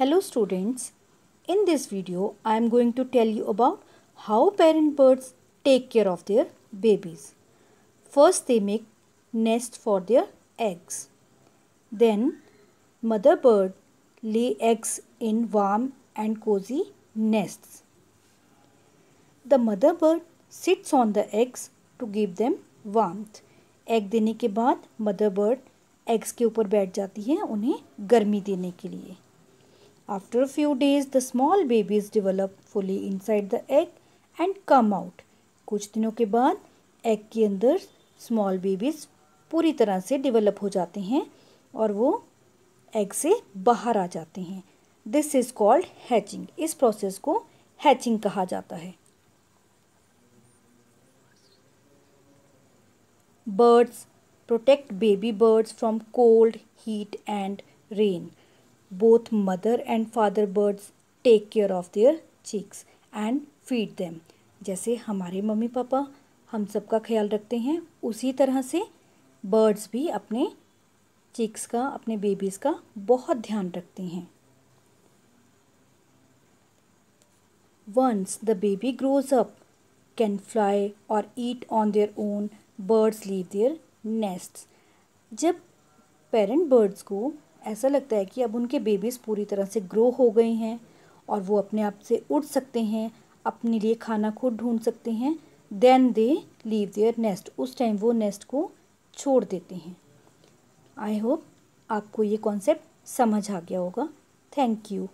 Hello students, in this video I am going to tell you about how parent birds take care of their babies. First they make nest for their eggs. Then mother bird lay eggs in warm and cozy nests. The mother bird sits on the eggs to give them warmth. Egg देने के बाद mother bird eggs के ऊपर बैठ जाती है उन्हें गर्मी देने के लिए After a few days, the small babies develop fully inside the egg and come out. कुछ दिनों के बाद एग के अंदर स्मॉल बेबीज पूरी तरह से डेवलप हो जाते हैं और वो एग से बाहर आ जाते हैं. दिस इज़ कॉल्ड हैचिंग इस प्रोसेस को हैचिंग कहा जाता है. Birds protect baby birds from cold heat and rain both mother and father birds take care of their chicks and feed them. जैसे हमारे मम्मी पापा, हम सबका ख्याल रखते हैं, उसी तरह से बर्ड्स भी अपने चिक्स का, अपने बेबीज़ का बहुत ध्यान रखते हैं। Once the baby grows up can fly और eat on their own birds leave their nest जब पेरेंट बर्ड्स को ऐसा लगता है कि अब उनके बेबीज़ पूरी तरह से ग्रो हो गए हैं और वो अपने आप से उड़ सकते हैं, अपने लिए खाना खुद ढूंढ सकते हैं। Then they leave their nest उस टाइम वो नेस्ट को छोड़ देते हैं। आई होप आपको ये कॉन्सेप्ट समझ आ गया होगा। Thank you